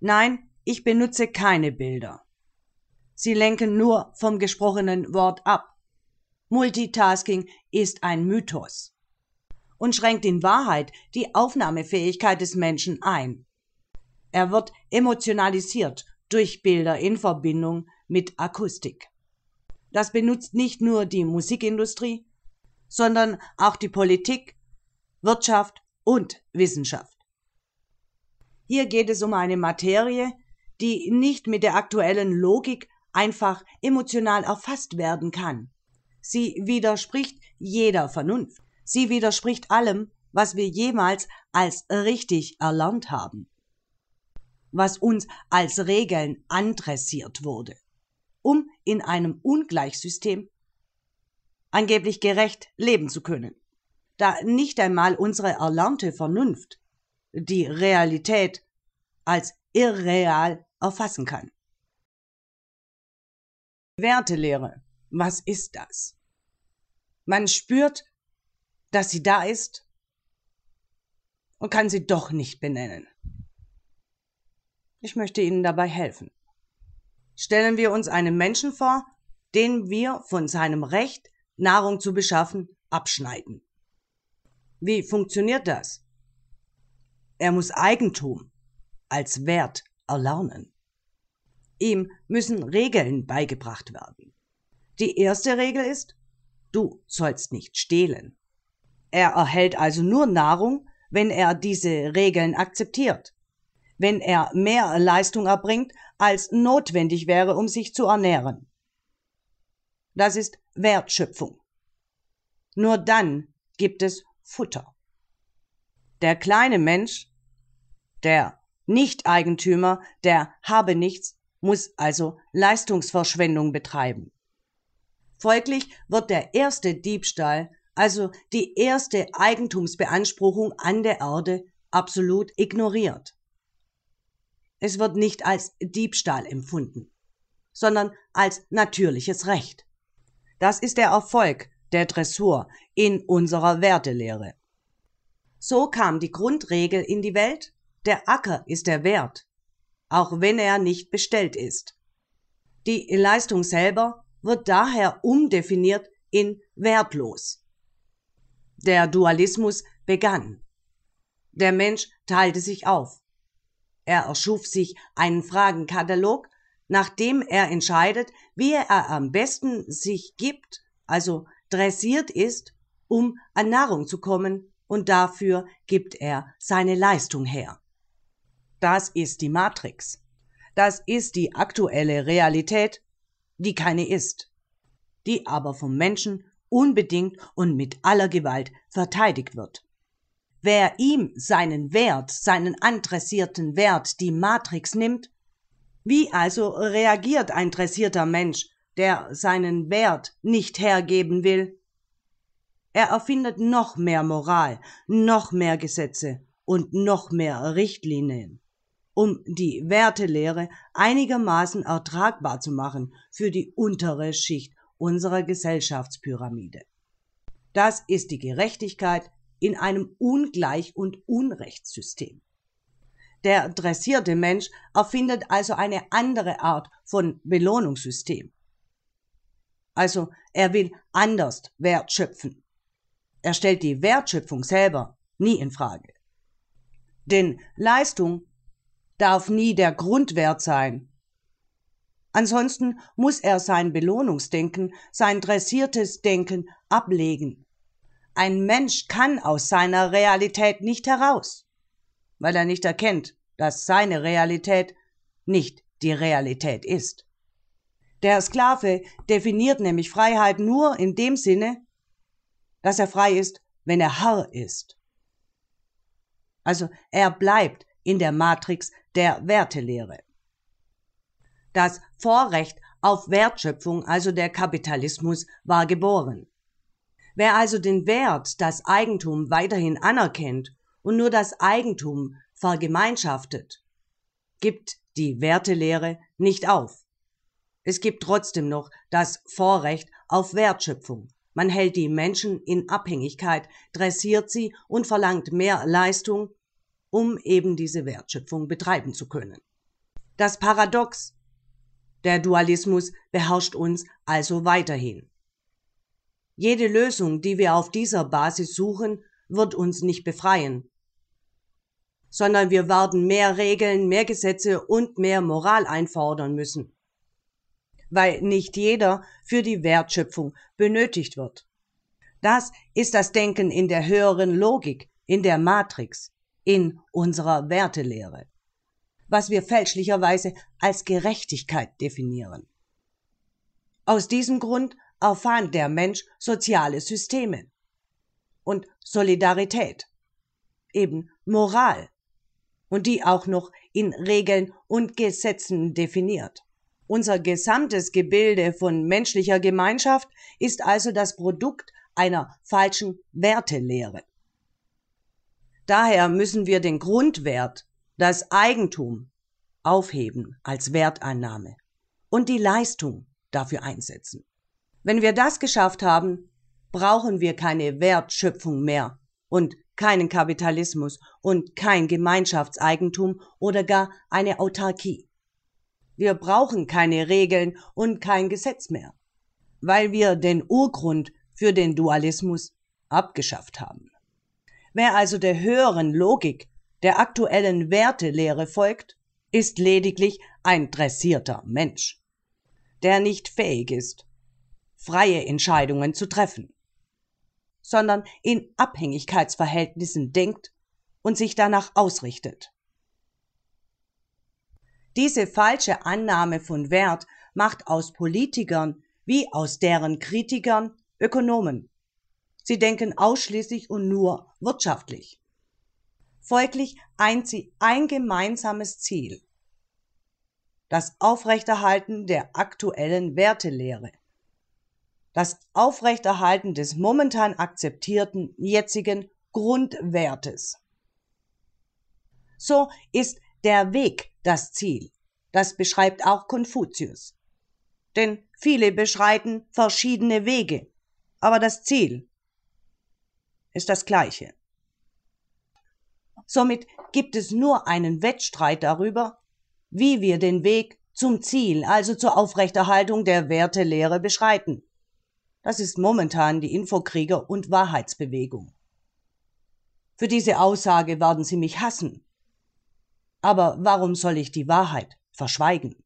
Nein, ich benutze keine Bilder. Sie lenken nur vom gesprochenen Wort ab. Multitasking ist ein Mythos und schränkt in Wahrheit die Aufnahmefähigkeit des Menschen ein. Er wird emotionalisiert durch Bilder in Verbindung mit Akustik. Das benutzt nicht nur die Musikindustrie, sondern auch die Politik, Wirtschaft und Wissenschaft. Hier geht es um eine Materie, die nicht mit der aktuellen Logik einfach emotional erfasst werden kann. Sie widerspricht jeder Vernunft. Sie widerspricht allem, was wir jemals als richtig erlernt haben, was uns als Regeln andressiert wurde, um in einem Ungleichsystem angeblich gerecht leben zu können, da nicht einmal unsere erlernte Vernunft die Realität als irreal erfassen kann. Wertelehre, was ist das? Man spürt, dass sie da ist und kann sie doch nicht benennen. Ich möchte Ihnen dabei helfen. Stellen wir uns einen Menschen vor, den wir von seinem Recht, Nahrung zu beschaffen, abschneiden. Wie funktioniert das? Er muss Eigentum als Wert erlernen. Ihm müssen Regeln beigebracht werden. Die erste Regel ist, du sollst nicht stehlen. Er erhält also nur Nahrung, wenn er diese Regeln akzeptiert, wenn er mehr Leistung erbringt, als notwendig wäre, um sich zu ernähren. Das ist Wertschöpfung. Nur dann gibt es Futter. Der kleine Mensch, der Nicht-Eigentümer, der habe nichts, muss also Leistungsverschwendung betreiben. Folglich wird der erste Diebstahl, also die erste Eigentumsbeanspruchung an der Erde, absolut ignoriert. Es wird nicht als Diebstahl empfunden, sondern als natürliches Recht. Das ist der Erfolg der Dressur in unserer Wertelehre. So kam die Grundregel in die Welt, der Acker ist der Wert, auch wenn er nicht bestellt ist. Die Leistung selber wird daher umdefiniert in wertlos. Der Dualismus begann. Der Mensch teilte sich auf. Er erschuf sich einen Fragenkatalog, nach dem er entscheidet, wie er am besten sich gibt, also dressiert ist, um an Nahrung zu kommen und dafür gibt er seine Leistung her. Das ist die Matrix. Das ist die aktuelle Realität, die keine ist, die aber vom Menschen unbedingt und mit aller Gewalt verteidigt wird. Wer ihm seinen Wert, seinen adressierten Wert, die Matrix nimmt, wie also reagiert ein dressierter Mensch, der seinen Wert nicht hergeben will? Er erfindet noch mehr Moral, noch mehr Gesetze und noch mehr Richtlinien, um die Wertelehre einigermaßen ertragbar zu machen für die untere Schicht unserer Gesellschaftspyramide. Das ist die Gerechtigkeit in einem Ungleich- und Unrechtssystem. Der dressierte Mensch erfindet also eine andere Art von Belohnungssystem. Also er will anders Wert schöpfen. Er stellt die Wertschöpfung selber nie in Frage. Denn Leistung darf nie der Grundwert sein. Ansonsten muss er sein Belohnungsdenken, sein dressiertes Denken ablegen. Ein Mensch kann aus seiner Realität nicht heraus, weil er nicht erkennt, dass seine Realität nicht die Realität ist. Der Sklave definiert nämlich Freiheit nur in dem Sinne, dass er frei ist, wenn er Herr ist. Also er bleibt in der Matrix der Wertelehre. Das Vorrecht auf Wertschöpfung, also der Kapitalismus, war geboren. Wer also den Wert, das Eigentum weiterhin anerkennt und nur das Eigentum vergemeinschaftet, gibt die Wertelehre nicht auf. Es gibt trotzdem noch das Vorrecht auf Wertschöpfung, man hält die Menschen in Abhängigkeit, dressiert sie und verlangt mehr Leistung, um eben diese Wertschöpfung betreiben zu können. Das Paradox. Der Dualismus beherrscht uns also weiterhin. Jede Lösung, die wir auf dieser Basis suchen, wird uns nicht befreien, sondern wir werden mehr Regeln, mehr Gesetze und mehr Moral einfordern müssen, weil nicht jeder für die Wertschöpfung benötigt wird. Das ist das Denken in der höheren Logik, in der Matrix, in unserer Wertelehre, was wir fälschlicherweise als Gerechtigkeit definieren. Aus diesem Grund erfand der Mensch soziale Systeme und Solidarität, eben Moral, und die auch noch in Regeln und Gesetzen definiert. Unser gesamtes Gebilde von menschlicher Gemeinschaft ist also das Produkt einer falschen Wertelehre. Daher müssen wir den Grundwert, das Eigentum, aufheben als Wertannahme und die Leistung dafür einsetzen. Wenn wir das geschafft haben, brauchen wir keine Wertschöpfung mehr und keinen Kapitalismus und kein Gemeinschaftseigentum oder gar eine Autarkie. Wir brauchen keine Regeln und kein Gesetz mehr, weil wir den Urgrund für den Dualismus abgeschafft haben. Wer also der höheren Logik der aktuellen Wertelehre folgt, ist lediglich ein dressierter Mensch, der nicht fähig ist, freie Entscheidungen zu treffen sondern in Abhängigkeitsverhältnissen denkt und sich danach ausrichtet. Diese falsche Annahme von Wert macht aus Politikern wie aus deren Kritikern Ökonomen. Sie denken ausschließlich und nur wirtschaftlich. Folglich eint sie ein gemeinsames Ziel. Das Aufrechterhalten der aktuellen Wertelehre das Aufrechterhalten des momentan akzeptierten jetzigen Grundwertes. So ist der Weg das Ziel. Das beschreibt auch Konfuzius. Denn viele beschreiten verschiedene Wege, aber das Ziel ist das gleiche. Somit gibt es nur einen Wettstreit darüber, wie wir den Weg zum Ziel, also zur Aufrechterhaltung der Wertelehre beschreiten. Das ist momentan die Infokrieger- und Wahrheitsbewegung. Für diese Aussage werden Sie mich hassen. Aber warum soll ich die Wahrheit verschweigen?